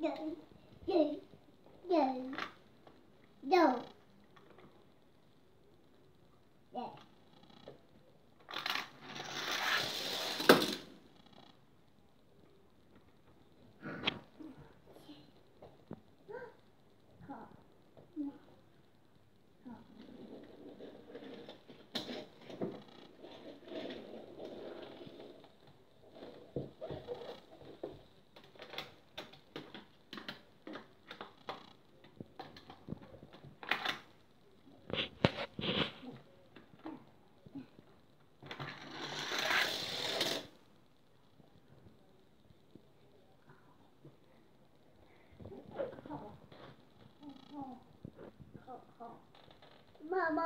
no, no, no, no. 什么？